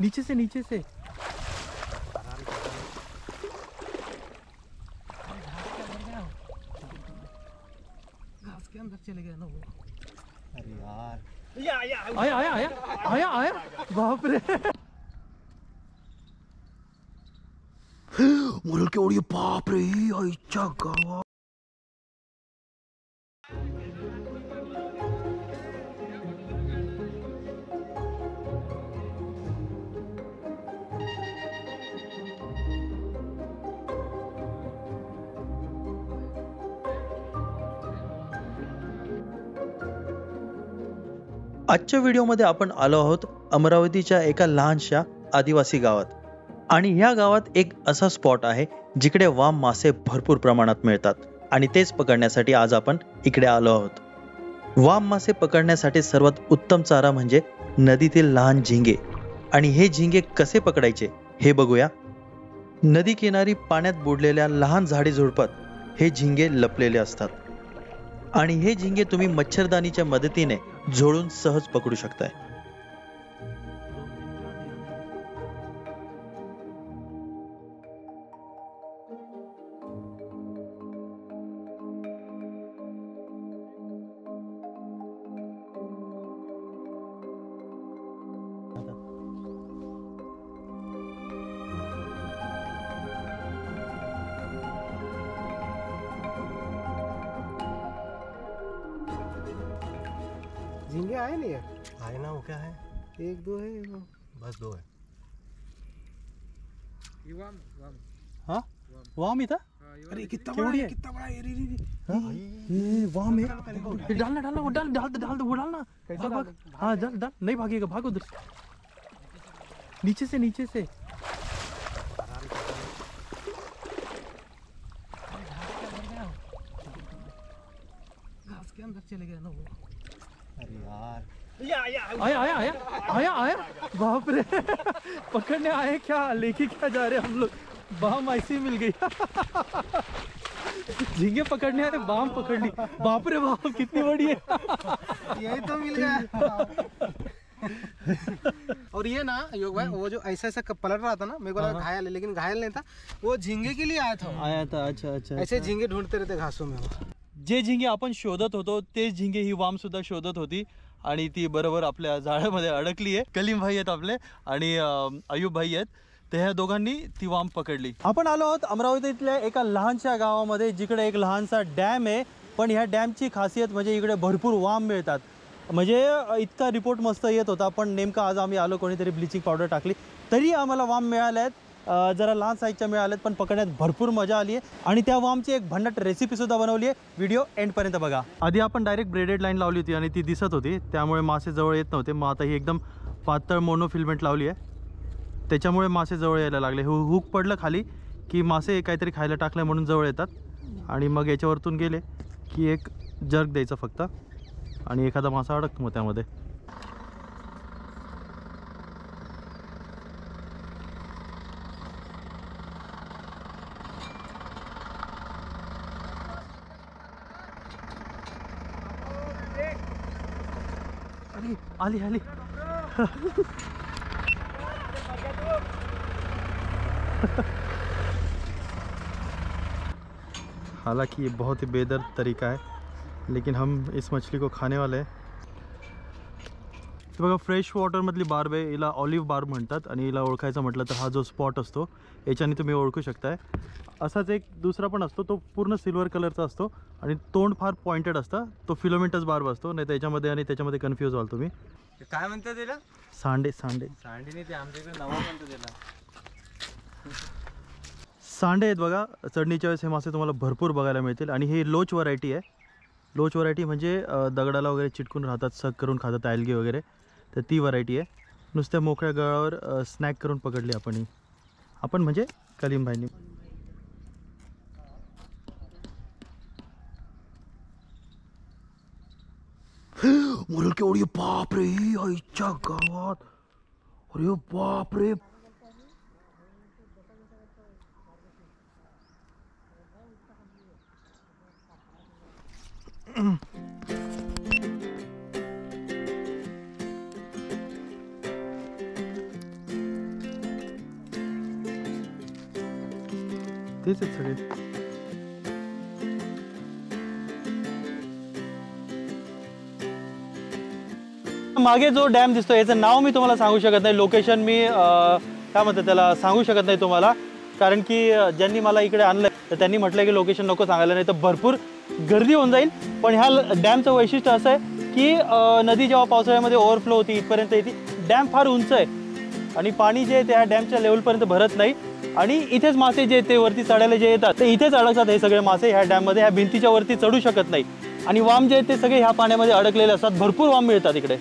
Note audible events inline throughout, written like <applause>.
नीचे से नीचे से। के अंदर चले गया ना वो अरे यार आया आया आया आया आया। बाप रे। मुरल केवढी बाप रे आईच्या गावा आजच्या व्हिडिओमध्ये आपण आलो आहोत अमरावतीच्या एका लहानशा आदिवासी गावात. आणि ह्या गावात एक असा स्पॉट आहे जिकडे वाम मासे भरपूर प्रमाणात मिळतात. आणि तेच पकडण्यासाठी आज आपण इकडे आलो आहोत. वाम मासे पकडण्यासाठी सर्वात उत्तम चारा म्हणजे नदीतील लहान झिंगे. आणि हे झिंगे कसे पकडायचे हे बघूया. नदी किनारी पाण्यात बुडलेल्या लहान झाडी झुडपात हे झिंगे लपलेले असतात. आणि हे झिंगे तुम्ही मच्छरदानीच्या मदतीने झोळून सहज पकडू शकताय. क्या है? एक दो है वो? बस दो है। हाँ? वाम। इथं अरे कितना बड़ा है? है? कितना बड़ा है रे रे रे हाँ? ये वाम है। ये डालना डालना वो डाल डाल डाल वो डालना भाग भाग। हाँ डाल डाल। नहीं भागेगा भाग उधर नीचे से नीचे से। घास के अंदर चले गया ना वो। अरे यार। आया आया आया आया आया। बाप रे। पकड़ने आए क्या? लेके क्या जा रहे हम लोग? बाम ऐसे ही मिल गई। झींगे पकड़ने आए बाम पकड़ ली। बाप रे बाप कितनी बड़ी है। यही तो मिल गया। और ये ना योग भाई वो जो ऐसा ऐसा पलट रहा था ना मेरे को लगा घायल है लेकिन घायल नहीं था। वो झींगे के लिए आया था। आया था अच्छा अच्छा ऐसे झींगे ढूंढते रहते घासों में जे झिंगे आपण शोधत होतो तेच झिंगे ही वाम सुद्धा शोधत होती। आणि ती बरोबर आपल्या झाडामध्ये अडकली आहे. कलीम भाई आहेत आपले आणि अयुब भाई आहेत. तर ह्या दोघांनी ती वाम पकडली. आपण आलो आहोत अमरावतीतल्या एका लहानशा गावामध्ये जिकडे एक लहानसा डॅम आहे. पण ह्या डॅमची खासियत म्हणजे इकडे भरपूर वाम मिळतात. म्हणजे इतका रिपोर्ट मस्त येत होता पण नेमका आज आम्ही आलो कोणीतरी ब्लिचिंग पावडर टाकली. तरी आम्हाला वाम मिळाल्या आहेत जरा लहान साईजच्या मिळाल्यात पण पकडण्यात भरपूर मजा आली आहे. आणि त्या वामची एक भन्नाट रेसिपीसुद्धा बनवली आहे. व्हिडिओ एंडपर्यंत बघा. आधी आपण डायरेक्ट ब्रेडेड लाईन लावली होती आणि ती दिसत होती. त्यामुळे मासे जवळ येत नव्हते. मग आता ही एकदम पातळ मोनोफिलमेंट लावली आहे. त्याच्यामुळे मासे जवळ यायला लागले. हु हुक पडलं खाली की मासे काहीतरी खायला टाकलं म्हणून जवळ येतात. आणि मग याच्यावरतून गेले की एक जर्क द्यायचं फक्त. आणि एखादा मासा अडकतो मग त्यामध्ये अरे आली आली. हालांकि ये बहुत ही बेदर तरीका है लेकिन हम इस मछली को खाने वाले हैं। बघा फ्रेश वॉटरमधली बार्ब आहे हिला ऑलिव्ह बार्ब म्हणतात आणि हिला ओळखायचं म्हटलं तर हा जो स्पॉट असतो याच्याने तुम्ही ओळखू शकताय. असाच एक दुसरा पण असतो तो पूर्ण सिल्वर कलरचा असतो आणि तोंड फार पॉइंटेड असतं. तो फिलोमिटस बार्ब असतो नाही त्याच्यामध्ये आणि त्याच्यामध्ये कन्फ्यूज व्हाल तुम्ही. काय म्हणतात त्याला? सांडे सांडे. सांडी नाही ते आमच्या इकडे नवा म्हणतो त्याला. सांडे आहेत बघा चढणीच्या वेळेस हे मासे तुम्हाला भरपूर बघायला मिळतील. आणि हे लोच व्हरायटी आहे. लोच व्हरायटी म्हणजे दगडाला वगैरे चिटकून राहतात सग करून खातात ॲल्गी वगैरे. तर ती व्हरायटी आहे. नुसत्या मोकळ्या गळावर स्नॅक करून पकडली आपण ही. आपण म्हणजे कलीमभाईंनी मुरल के ओडियो बाप रे आईचा गावात अरे बाप रे। तेच सगळे मागे जो डॅम दिसतो याचं नाव मी तुम्हाला सांगू शकत नाही. लोकेशन मी काय म्हणतात त्याला सांगू शकत नाही तुम्हाला. कारण की ज्यांनी मला इकडे आणलं तर त्यांनी म्हटलं की लोकेशन नको सांगायला नाही तर भरपूर गर्दी होऊन जाईल. पण ह्या ल- डॅमचं वैशिष्ट्य असं आहे की नदी जेव्हा पावसाळ्यामध्ये ओव्हरफ्लो होती इथपर्यंत येते. डॅम फार उंच आहे. आणि पाणी जे आहे ते ह्या डॅमच्या लेवलपर्यंत भरत नाही. आणि इथेच मासे जे आहेत ते वरती चढायला जे येतात ते इथेच अडकतात हे सगळे मासे ह्या डॅममध्ये ह्या भिंतीच्या वरती चढू शकत नाही. आणि वाम जे आहेत ते सगळे ह्या पाण्यामध्ये अडकलेले असतात. भरपूर वाम मिळतात इकडे.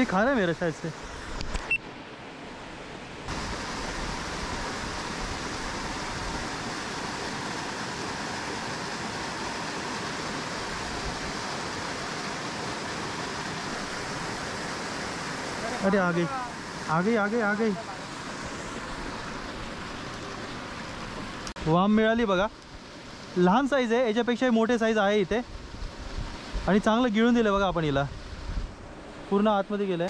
ये खा मेरा शायद से? अरे आ गई। आ गई आ गई आ गई। वाम मिळाली बघा. लहान साईज आहे याच्यापेक्षाही मोठे साईज आहे इथे. आणि चांगलं गिळून दिलं बघा आपण हिला. पूर्ण आतमध्ये गेलंय.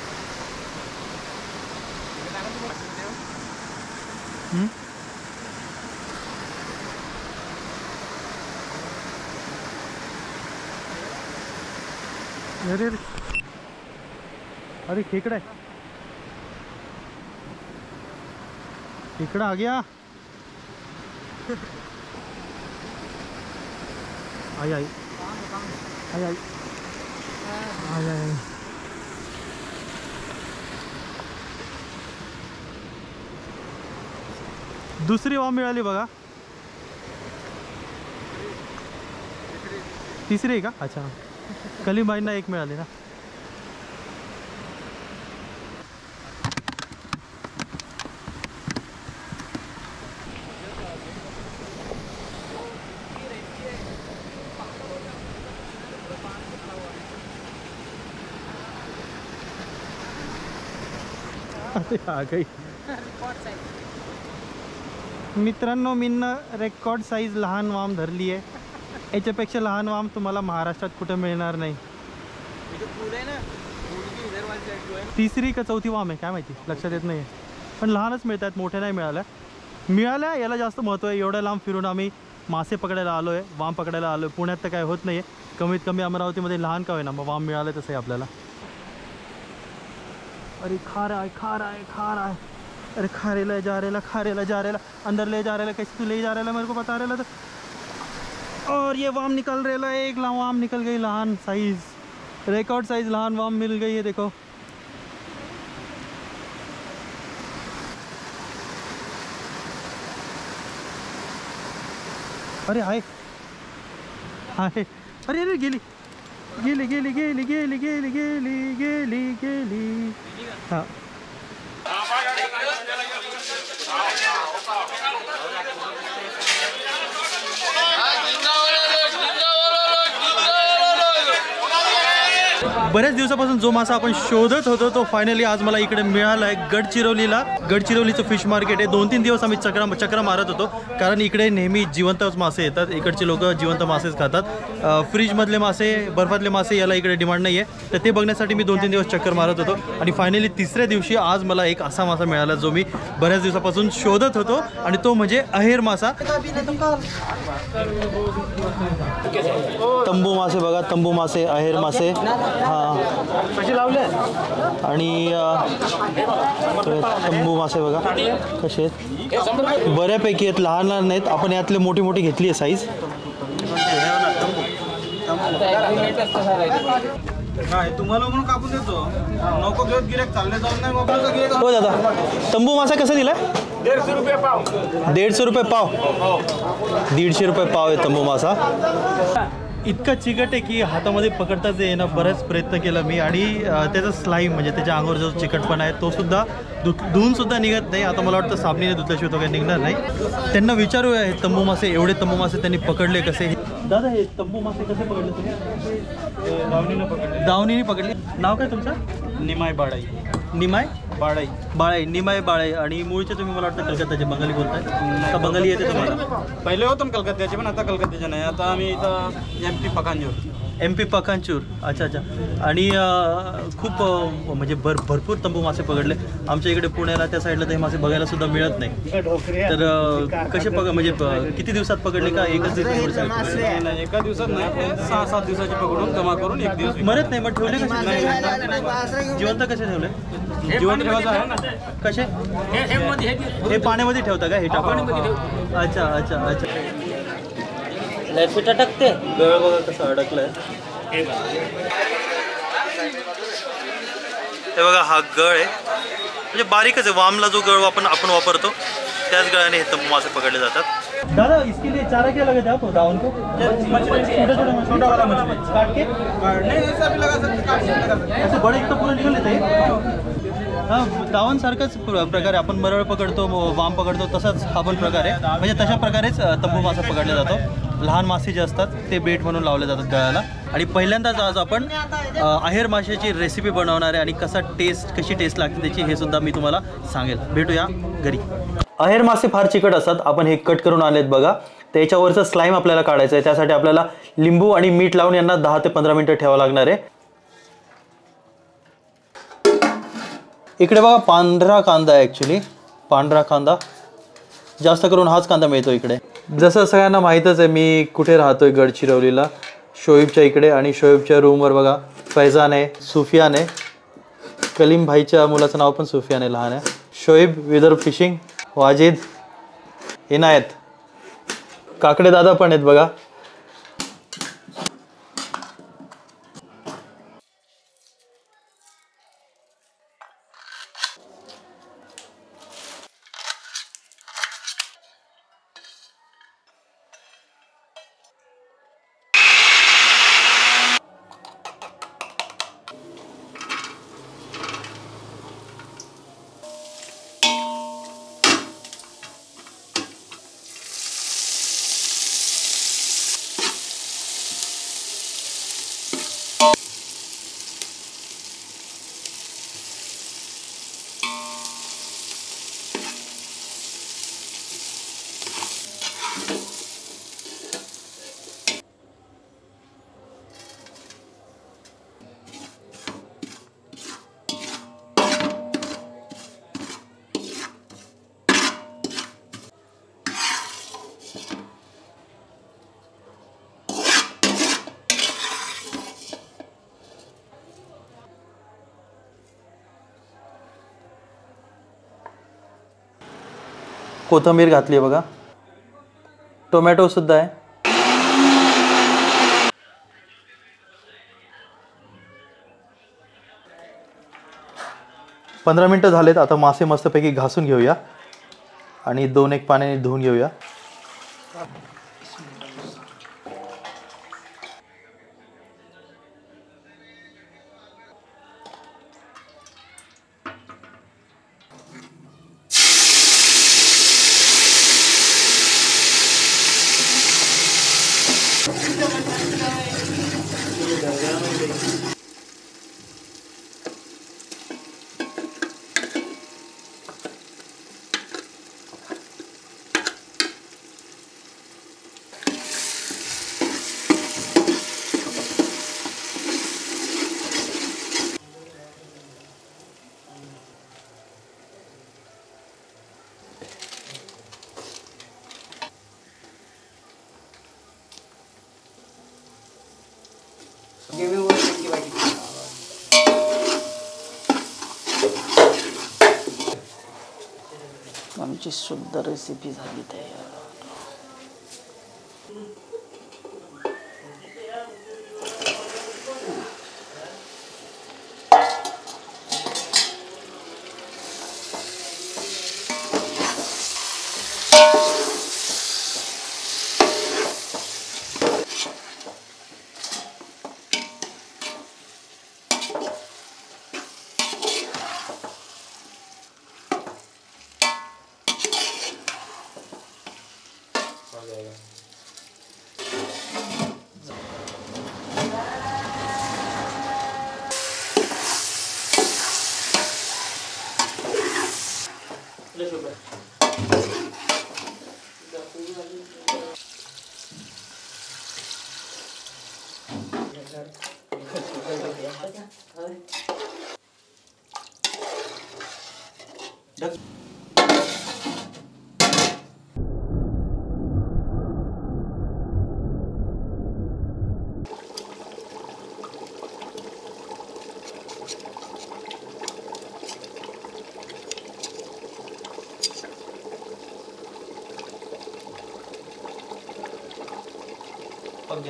हम्म? अरे अरे. अरे, खेकडा आहे. खेकडा आ. गया आई आई. आई आई. आई आई. दुसरी वा मिळाली बघा. तिसरी आहे का? अच्छा. कलीबाईंना एक मिळाली ना. अरे आ गई. मित्रांनो मीनं रेकॉर्ड साईज लहान वाम धरली आहे. याच्यापेक्षा लहान वाम तुम्हाला महाराष्ट्रात कुठं मिळणार नाही. तिसरी का चौथी वाम आहे काय माहिती? लक्षात येत नाही पण लहानच मिळत आहेत मोठ्या नाही मिळाल्या मिळाल्या याला जास्त महत्त्व आहे. एवढ्या लांब फिरून आम्ही मासे पकडायला आलो आहे वाम पकडायला आलो आहे पुण्यात तर काय होत नाही आहे कमीत कमी अमरावतीमध्ये लहान का होईना मग वाम मिळालं तसं आहे आपल्याला. अरे खार आहे खार आहे खार आहे. अरे खा रेला जा रेला खा रेला जा रेला अंदर ले जा रेला कैसे तू ले जा रेला मेरे को बता रेला तो। और ये वाम निकल रेला एक ला वाम निकल गई लहान साइज़। रिकॉर्ड साइज़ लहान वाम मिल गई है, देखो। अरे हाय। हाय। अरे अरे गेली गेली गेली गेली गेली गेली गेली गेली गेली। हा। बऱ्याच दिवसापासून जो मासा आपण शोधत होतो तो फायनली आज मला इकडे मिळाला आहे गडचिरोलीला. गडचिरोलीचं फिश मार्केट आहे. दोन तीन दिवस आम्ही चक्रा चक्रा मारत होतो. कारण इकडे नेहमी जिवंतच मासे येतात. इकडचे लोक जिवंत मासेच खातात. फ्रीजमधले मासे बर्फातले मासे याला इकडे डिमांड नाही आहे तर ते बघण्यासाठी मी दोन तीन दिवस चक्कर मारत होतो. आणि फायनली तिसऱ्या दिवशी आज मला एक असा मासा मिळाला जो मी बऱ्याच दिवसापासून शोधत होतो. आणि तो म्हणजे अहेर मासा. तंबू मासे बघा तंबू मासे अहेर मासे. हा कसे लावले? आणि तंबू मासे बघा कसे आहेत? बऱ्यापैकी आहेत लहान लहान नाहीत. आपण यातले मोठी मोठी घेतली आहे साईज तुम्हाला म्हणून कापून देतो नको घेत गिरेक चालले जाऊन नाही मोबाईल गिरेक हो दादा. तंबू मासा कसा दिला? दीडशे रुपये पाव. दीडशे रुपये पाव. दीडशे रुपये पाव आहे तंबू मासा. इतका चिकट आहे की हातामध्ये पकडताच येणं बराच प्रयत्न केला मी. आणि त्याचा स्लाईम म्हणजे त्याच्या अंगावर जो चिकटपणा आहे तो सुद्धा धु धुवून सुद्धा निघत नाही. आता मला वाटतं साबणीने धुतल्याशिवाय तो काही निघणार नाही. त्यांना विचारूया हे तंबू मासे एवढे तंबू मासे त्यांनी पकडले कसे? दादा हे तंबू मासे कसे पकडले तुम्ही? दावणीने पकडले. दावणीने पकडले. नाव काय तुमचं? निमाय बाळाई. निमाय? बाळाई. बाळाई निमाय बाळाई आणि मूळचे तुम्ही मला वाटतं कलकत्ताचे बंगाली बोलताय. का बंगाली येते तुम्हाला? पहिले होतो ना कलकत्त्याचे पण आता कलकत्त्याचे नाही. आता आम्ही इथं एम पी पकांजूर एम पी पकांचूर अच्छा अच्छा. आणि खूप म्हणजे भर भरपूर तंबू मासे पकडले. आमच्या इकडे पुण्याला त्या साईडला ते मासे बघायला सुद्धा मिळत नाही. तर कसे पकड म्हणजे किती दिवसात पकडले का एकच नाही, एका दिवसात नाही. सहा सात दिवसाचे पकडून जमा करून एक दिवस मरत नाही मग ठेवले कसे? जिवंत कसे ठेवले? जीवन ठेवायचं आहे? ना कसे? हे पाण्यामध्ये ठेवता का? हे टाकून अच्छा अच्छा अच्छा. टाकते गळ बघा कसं अडकलाय. हे बघा. हा गळ आहे. म्हणजे बारीकच आहे. वामला जो गळ आपण आपण वापरतो त्याच गळ्याने हे तंबू मासे पकडले जातात. दादा इसके लिए चारा क्या लगे आप दावन को? छोटा छोटा छोटा वाला मछली। काट के? ऐसे बड़े एक तो पूरा निकल लेते हां। दावण सारखंच प्र- प्रकारे आपण मरळ पकडतो वाम पकडतो तसाच हा पण प्रकार आहे. म्हणजे तशा प्रकारेच तंबू मासा पकडला जातो. लहान मासे जे असतात ते बेट म्हणून लावले जातात गळ्याला. आणि पहिल्यांदाच आज आपण आहेर माशाची रेसिपी बनवणार आहे आणि कसा टेस्ट कशी टेस्ट लागते त्याची हे सुद्धा मी तुम्हाला सांगेल. भेटूया घरी. अहेर मासे फार चिकट असतात. आपण हे कट करून आलेत बघा. त्याच्यावरचं स्लाईम आपल्याला काढायचं आहे. त्यासाठी आपल्याला लिंबू आणि मीठ लावून यांना दहा ते पंधरा मिनटं ठेवावं लागणार आहे. इकडे बघा पांढरा कांदा आहे ॲक्च्युली पांढरा कांदा. जास्त करून हाच कांदा मिळतो इकडे. जसं सगळ्यांना माहीतच आहे मी कुठे राहतोय गडचिरोलीला. शोएबच्या इकडे आणि शोएबच्या रूमवर बघा फैजान आहे सुफियान आहे. कलीम भाईच्या मुलाचं नाव पण सुफियान आहे लहान आहे. शोएब विदर फिशिंग हो, वाजिद इनायत काकडे दादा पण आहेत बघा. कोथंबीर घातली आहे बघा. टोमॅटोसुद्धा आहे. पंधरा मिनटं झालेत आता मासे मस्तपैकी घासून घेऊया. आणि दोन एक पाण्याने धुवून घेऊया. सुंदर शुद्ध रेसिपी झाली तयार. Для жопы.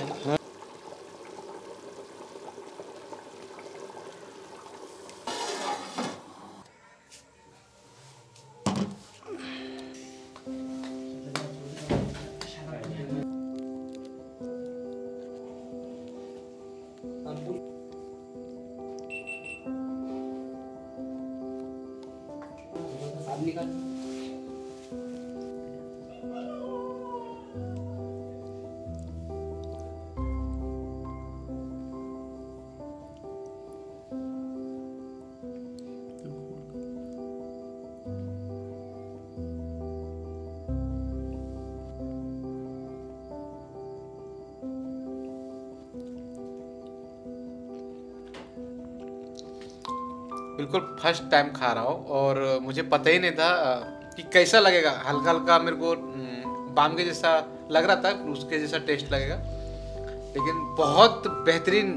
Captain. बिल्कुल फ़र्स्ट टाइम खा रहा हूँ और मुझे पता ही नहीं था कि कैसा लगेगा। हल्का हल्का मेरे को हम्म, बाम के जैसा लग रहा था उसके जैसा टेस्ट लगेगा। लेकिन बहुत बेहतरीन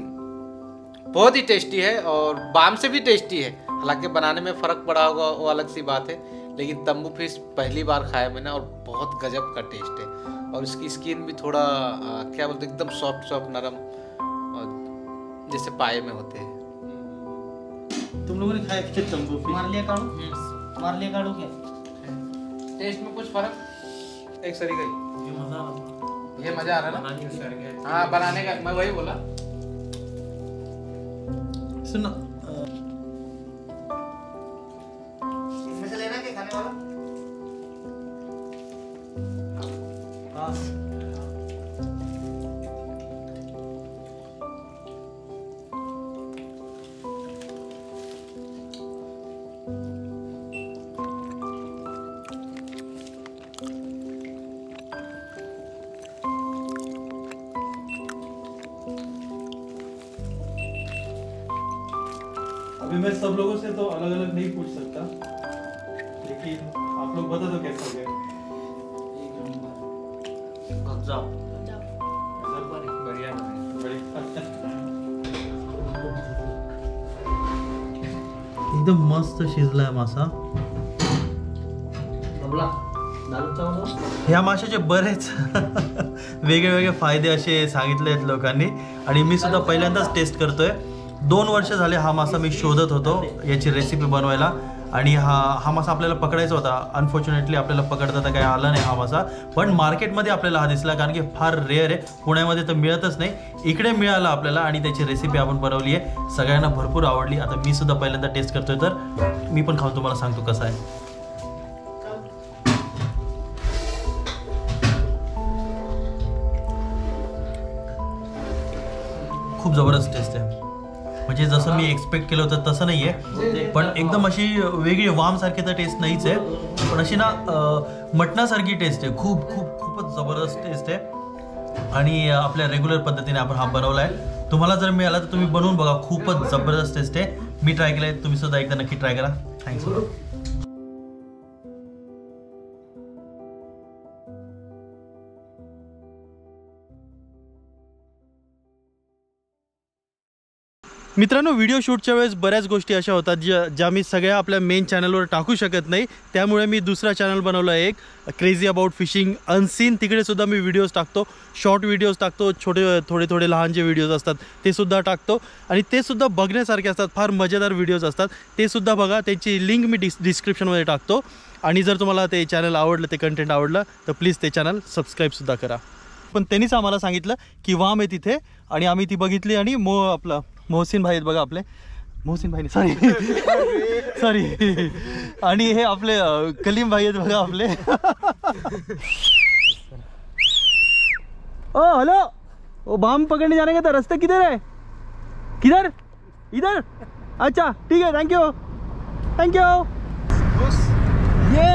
बहुत ही टेस्टी है और बाम से भी टेस्टी है। हालाँकि बनाने में फ़र्क पड़ा होगा वो अलग सी बात है लेकिन तम्बू फ़िश पहली बार खाया मैंने और बहुत गजब का टेस्ट है। और इसकी स्किन भी थोड़ा क्या बोलते एकदम सॉफ्ट सॉफ्ट नरम और जैसे पाए में होते हैं। तुम लोगों ने खाया क्या तंबू मार लिया काड़ू मार लिया काड़ू क्या? टेस्ट में कुछ फ़र्क? एक सरी का ही ये मज़ा आ रहा है ना? हाँ बनाने का। मैं वही बोला। सुनो मैं सब लोगों से तो अलग अलग नहीं पूछ सकता। लेकिन आप लोग बता दो कैसे हो गए एकदम मस्त शिजलाय मासा। ह्या माशाचे बरेच <laughs> वेगळे वेगळे फायदे असे सांगितले आहेत लोकांनी. आणि मी सुद्धा पहिल्यांदाच टेस्ट करतोय. दोन वर्ष झाले हा मासा मी शोधत होतो याची रेसिपी बनवायला. आणि हा हा मासा आपल्याला पकडायचा होता. अनफॉर्च्युनेटली आपल्याला पकडता तर काही आला नाही हा मासा. पण मार्केटमध्ये आपल्याला हा दिसला कारण की फार रेअर आहे. पुण्यामध्ये तर मिळतच नाही. इकडे मिळाला आपल्याला आणि त्याची रेसिपी आपण बनवली आहे. सगळ्यांना भरपूर आवडली. आता मी सुद्धा पहिल्यांदा टेस्ट करतोय. तर मी पण खाऊन तुम्हाला सांगतो कसं आहे. खूप जबरदस्त टेस्ट आहे. म्हणजे जसं मी एक्सपेक्ट केलं होतं तसं नाही आहे पण एकदम अशी वेगळी वाम सारखी तर टेस्ट नाहीच आहे. पण अशी ना मटणासारखी टेस्ट आहे. खूप खूप खूपच जबरदस्त टेस्ट आहे. आणि आपल्या रेग्युलर पद्धतीने आपण हा बनवला आहे तुम्हाला जर मिळाला तर तुम्ही बनवून बघा. खूपच जबरदस्त टेस्ट आहे. मी ट्राय केलं आहे तुम्ही सुद्धा एकदा नक्की ट्राय करा. थँक्स मित्रांनो व्हिडिओ शूटच्या वेळेस बऱ्याच गोष्टी अशा होतात ज्या ज्या मी सगळ्या आपल्या मेन चॅनलवर टाकू शकत नाही. त्यामुळे मी दुसरा चॅनल बनवला एक क्रेझी अबाउट फिशिंग अनसीन तिकडे सुद्धा मी व्हिडिओज टाकतो. शॉर्ट व्हिडिओज टाकतो. छोटे थोडे थोडे लहान जे व्हिडिओज असतात ते सुद्धा टाकतो. आणि ते सुद्धा बघण्यासारखे असतात. फार मजेदार व्हिडिओज असतात. ते सुद्धा बघा. त्याची लिंक मी डिस डिस्क्रिप्शनमध्ये टाकतो. आणि जर तुम्हाला ते चॅनल आवडलं ते कंटेंट आवडलं तर प्लीज ते चॅनल सबस्क्राईबसुद्धा करा. पण त्यांनीच आम्हाला सांगितलं की वाम आहे तिथे. आणि आम्ही ती बघितली आणि मो आपलं मोहसिन भाई आहेत बघा आपले. मोहसिन भाई सॉरी सॉरी आणि हे आपले कलीम भाई आहेत बघा आपले. ओ हेलो वो बाम पकड़ने जाने का था रास्ता किधर है किधर? इधर? अच्छा ठीक है थैंक यू थैंक यू ये